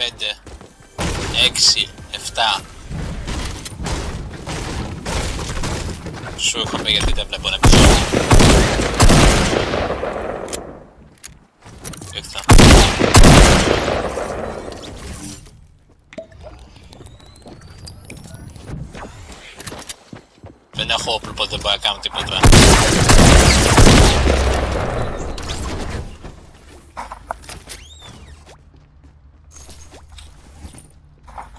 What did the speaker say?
πέντε, έξι, εφτά. Σου έχω πει γιατί δεν βλέπω ένα επεισόδιο. Ήρθα. Δεν έχω όπλο, οπότε δεν μπορώ να κάνω τίποτα.